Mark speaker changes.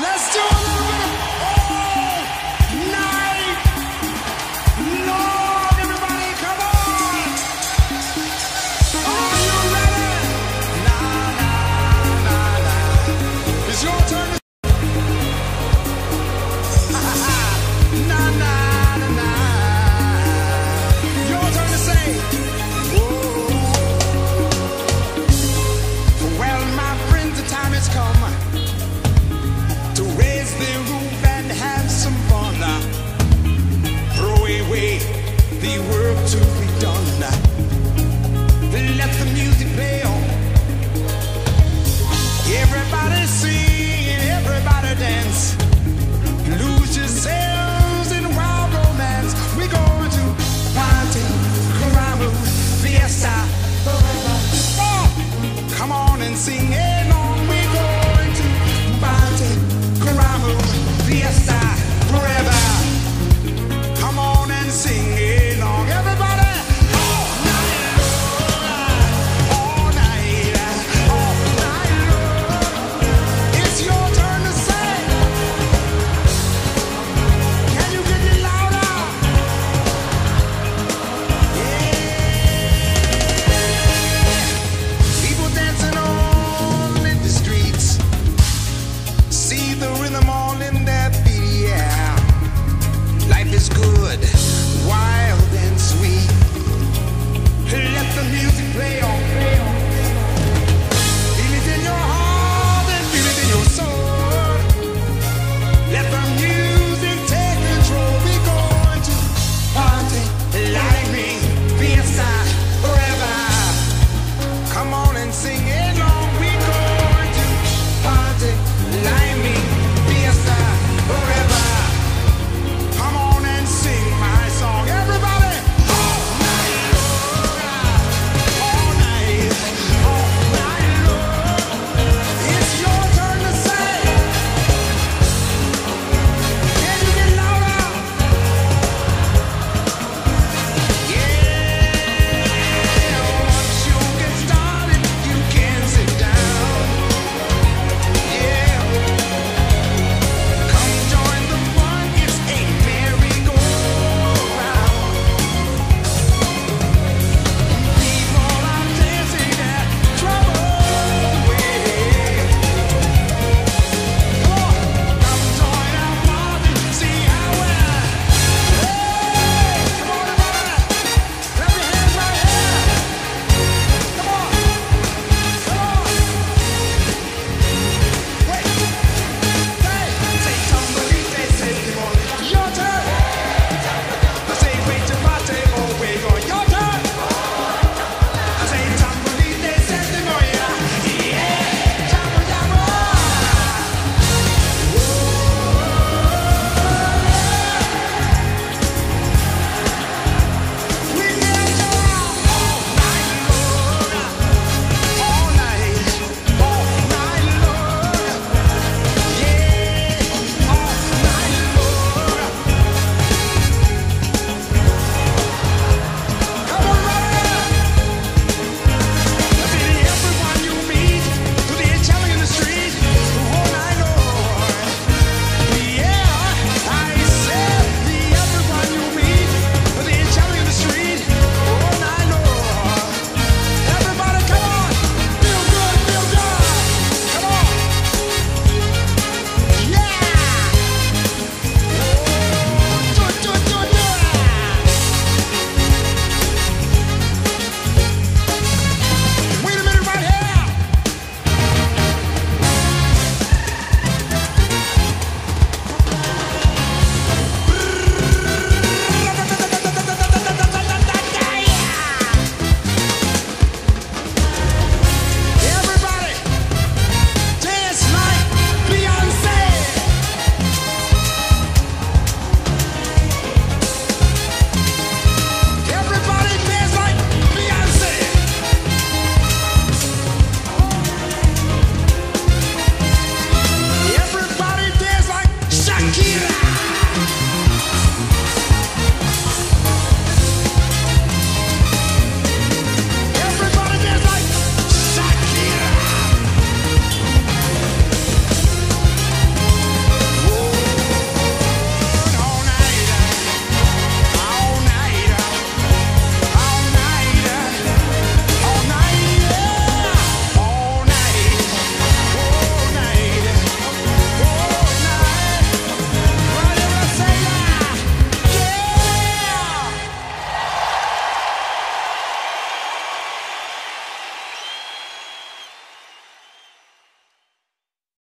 Speaker 1: Let's do it.